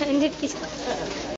hundred piece